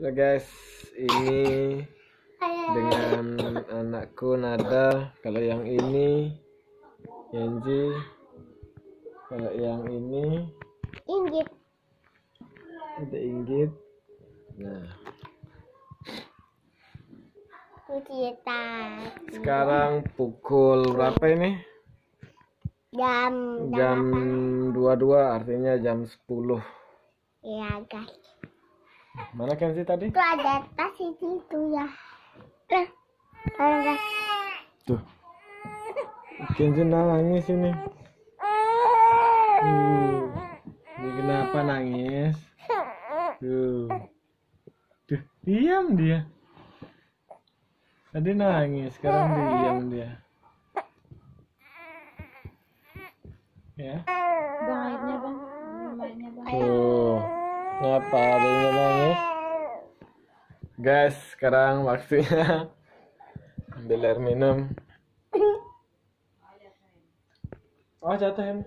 Ya guys, ini dengan anakku Nada. Kalau yang ini Yenji. Kalau yang ini Inggit. ada Inggit. Nah, Cerita. sekarang pukul berapa ini? Jam. Jam 22 artinya jam 10. Ya guys. Mana Kenzi tadi? Itu ada tas di situ ya. Nah. Ada. Tuh. Kenzi nangis ini. Hmm. Ini kenapa nangis? Tuh. Tuh, diam dia. Tadi nangis, sekarang diam dia. Ya. Bang airnya bang, minum airnya bang. Tuh. Ngapa adanya nangis? Guys, sekarang waktunya ambil air minum. Oh, jatuh ini.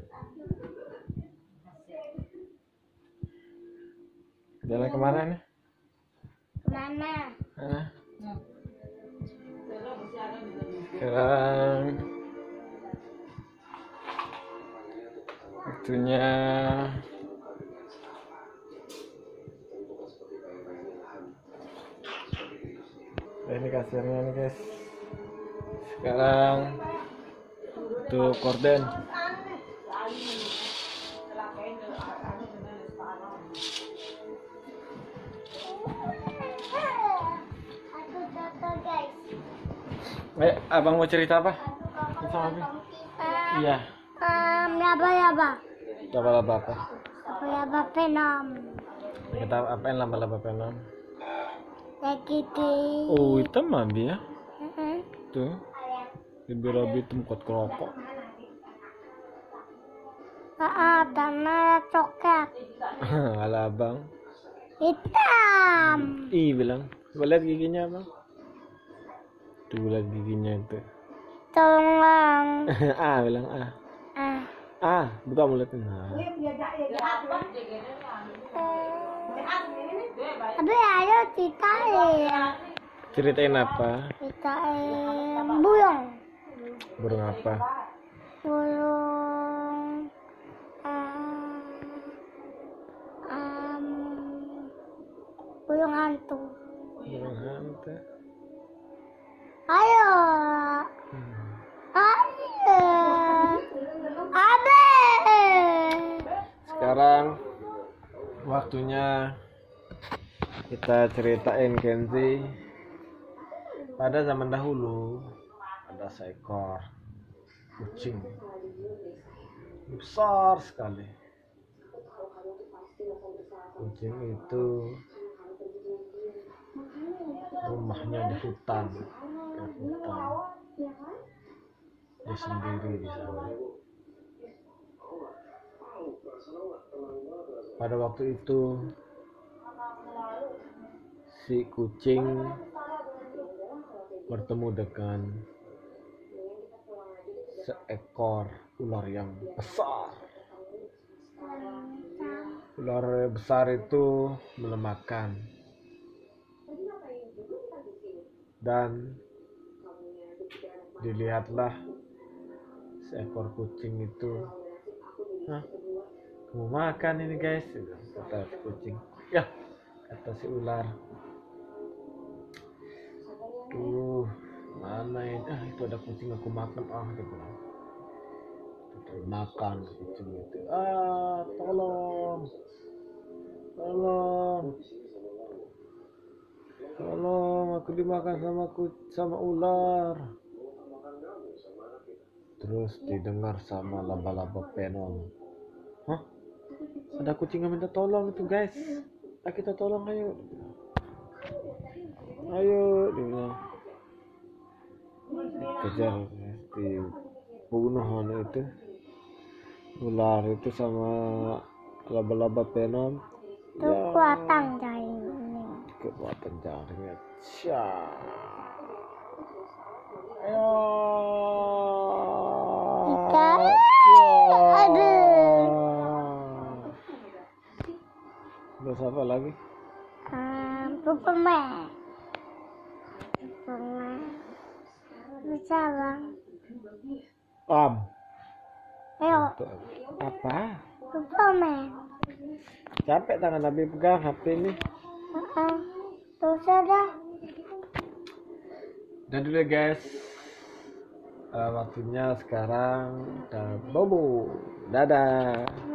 Jalan ke mana nih? Mana? Mana? Sekarang waktunya Nah, ini kasirnya nih guys. Sekarang tuh korden. Eh, abang mau cerita apa? Sama Abi? Iya. Um, laba laba. Laba-laba apa? Laba laba venom. Kita apain laba-laba penon? Lagi di. Oh, hitam Abi ya. Mm-mm. Tuh. Bibir Abi tempat kerokok. Ah, tanah coklat. Ala abang. Hitam. Ih bilang. Coba lihat giginya abang. Tuh lihat giginya itu. Tolong. ah bilang ah. Ah. Ah, buka mulutnya. Nah. Tapi ada ceritain. Ceritain apa? Ceritain burung. Burung apa? Burung. Um, um, burung hantu. Burung hantu. Ayo. Hmm. Ayo. Abe. Sekarang waktunya kita ceritain Kenzi. Pada zaman dahulu ada seekor kucing besar sekali. Kucing itu rumahnya di hutan, di hutan. Dia sendiri di sana. Pada waktu itu si kucing bertemu dengan seekor ular yang besar. Ular besar itu melemahkan dan dilihatlah seekor kucing itu Hah? Kamu makan ini guys kata kucing ya kata si ular tuh mana ini? Ah itu ada kucing aku makan. Ah dia bilang makan kucing itu. Ah tolong. Tolong. Tolong aku dimakan sama ku sama ular. Terus didengar sama laba-laba penon. Hah? Ada kucing yang minta tolong itu guys. Kita tolong ayo. Ayo dia bilang dikejar dibunuh mana itu ular itu sama laba-laba penon Itu kuatan jaring ini. kekuatan jaringnya Cia. ayo. Cia. Aduh. Terus apa lagi? Um, Superman. Superman. Bisa bang. Om. Ayo, Apa? Superman. Capek tangan Nabi pegang HP ini. Uh-uh. Tuh. Dan dulu ya, guys. Eh, waktunya sekarang udah bobo. Dadah.